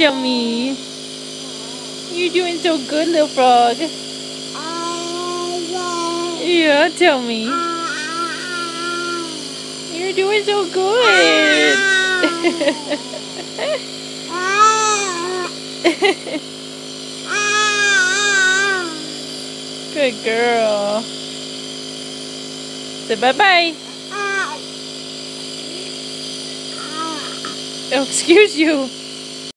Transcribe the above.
Tell me. You're doing so good, little frog. Yeah, tell me. You're doing so good. good girl. Say bye-bye. Oh, excuse you.